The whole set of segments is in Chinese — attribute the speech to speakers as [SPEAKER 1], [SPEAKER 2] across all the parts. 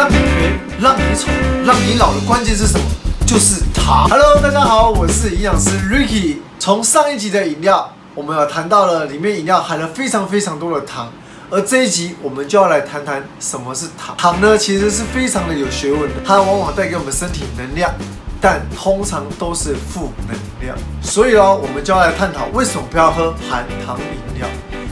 [SPEAKER 1] 让你肥、让你丑、让你老的关键是什么？就是糖。Hello，大家好，我是营养师 Ricky。从上一集的饮料，我们有谈到了里面饮料含了非常非常多的糖，而这一集我们就要来谈谈什么是糖。糖呢，其实是非常的有学问的，它往往带给我们身体能量，但通常都是负能量。所以哦，我们就要来探讨为什么不要喝含糖饮料。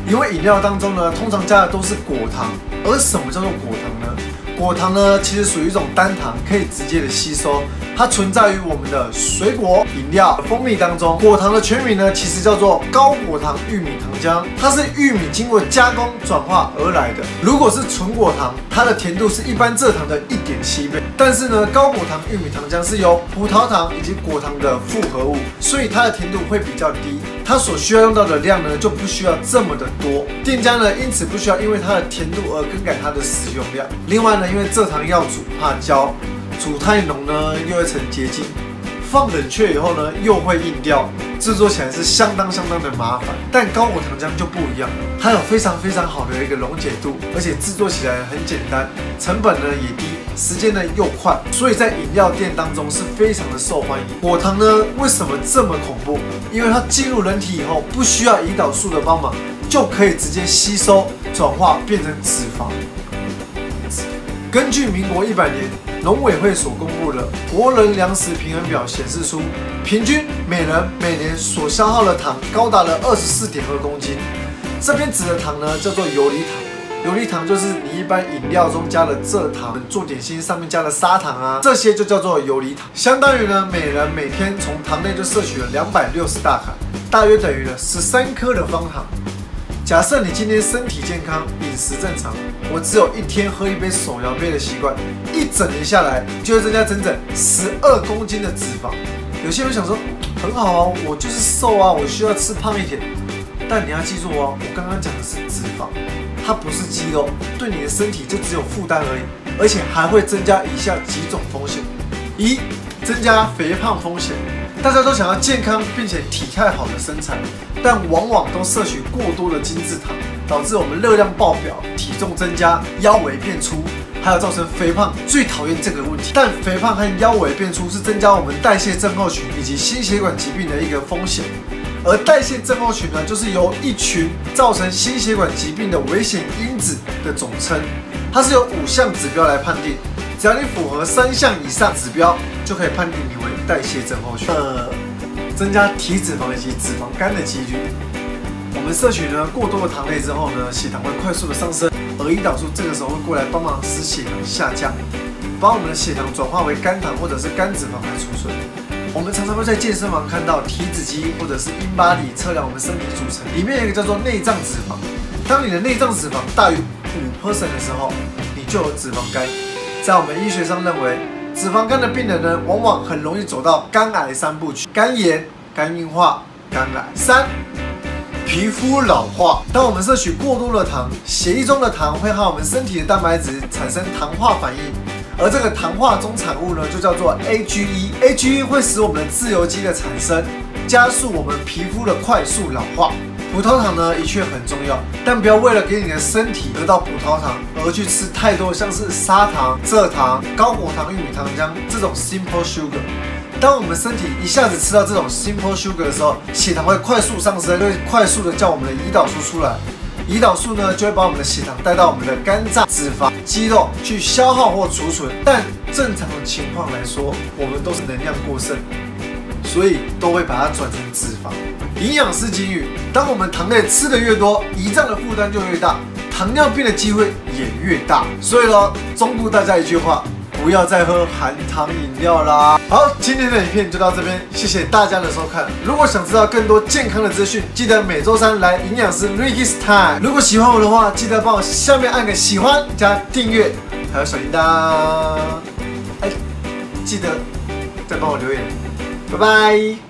[SPEAKER 1] 因为饮料当中呢，通常加的都是果糖，而什么叫做果糖呢？果糖呢，其实属于一种单糖，可以直接的吸收。它存在于我们的水果饮料、蜂蜜当中。果糖的全名呢，其实叫做高果糖玉米糖浆，它是玉米经过加工转化而来的。如果是纯果糖，它的甜度是一般蔗糖的一点七倍。但是呢，高果糖玉米糖浆是由葡萄糖以及果糖的复合物，所以它的甜度会比较低。它所需要用到的量呢，就不需要这么的多。店家呢，因此不需要因为它的甜度而更改它的使用量。另外呢，因为蔗糖要煮怕焦。煮太浓呢，又会成结晶；放冷却以后呢，又会硬掉。制作起来是相当相当的麻烦。但高果糖浆就不一样，它有非常非常好的一个溶解度，而且制作起来很简单，成本呢也低，时间呢又快，所以在饮料店当中是非常的受欢迎。果糖呢，为什么这么恐怖？因为它进入人体以后，不需要胰岛素的帮忙，就可以直接吸收转化变成脂肪。根据民国一百年农委会所公布的国人粮食平衡表显示出，平均每人每年所消耗的糖高达了二十四点二公斤。这边指的糖呢，叫做游离糖。游离糖就是你一般饮料中加了蔗糖，做点心上面加了砂糖啊，这些就叫做游离糖。相当于呢，每人每天从糖内就摄取了两百六十大卡，大约等于了十三颗的方糖。假设你今天身体健康，饮食正常，我只有一天喝一杯手摇杯的习惯，一整年下来就会增加整整十二公斤的脂肪。有些人想说，很好啊，我就是瘦啊，我需要吃胖一点。但你要记住哦，我刚刚讲的是脂肪，它不是肌肉，对你的身体就只有负担而已，而且还会增加以下几种风险：一、增加肥胖风险。大家都想要健康并且体态好的身材，但往往都摄取过多的精制糖，导致我们热量爆表、体重增加、腰围变粗，还有造成肥胖。最讨厌这个问题。但肥胖和腰围变粗是增加我们代谢症候群以及心血管疾病的一个风险。而代谢症候群呢，就是由一群造成心血管疾病的危险因子的总称。它是由五项指标来判定，只要你符合三项以上指标，就可以判定你为。代谢症候群，呃，增加体脂肪以及脂肪肝的几率。我们摄取呢过多的糖类之后呢，血糖会快速的上升，而胰岛素这个时候会过来帮忙使血糖下降，把我们的血糖转化为肝糖或者是肝脂肪来储存。我们常常会在健身房看到体脂机或者是英巴里测量我们身体组成，里面有一个叫做内脏脂肪。当你的内脏脂肪大于五 percent 的时候，你就有脂肪肝。在我们医学上认为。脂肪肝的病人呢，往往很容易走到肝癌三部曲：肝炎、肝硬化、肝癌。三、皮肤老化。当我们摄取过多的糖，血液中的糖会和我们身体的蛋白质产生糖化反应，而这个糖化中产物呢，就叫做 AGE。AGE 会使我们的自由基的产生，加速我们皮肤的快速老化。葡萄糖呢，的确很重要，但不要为了给你的身体得到葡萄糖而去吃太多像是砂糖、蔗糖、高果糖玉米糖浆这种 simple sugar。当我们身体一下子吃到这种 simple sugar 的时候，血糖会快速上升，会快速的叫我们的胰岛素出来，胰岛素呢就会把我们的血糖带到我们的肝脏、脂肪、肌肉去消耗或储存。但正常的情况来说，我们都是能量过剩。所以都会把它转成脂肪。营养师金语：当我们糖类吃的越多，胰脏的负担就越大，糖尿病的机会也越大。所以呢，忠告大家一句话：不要再喝含糖饮料啦。好，今天的影片就到这边，谢谢大家的收看。如果想知道更多健康的资讯，记得每周三来营养师 Ricky's Time。如果喜欢我的话，记得帮我下面按个喜欢加订阅，还有小铃铛。哎，记得再帮我留言。拜拜。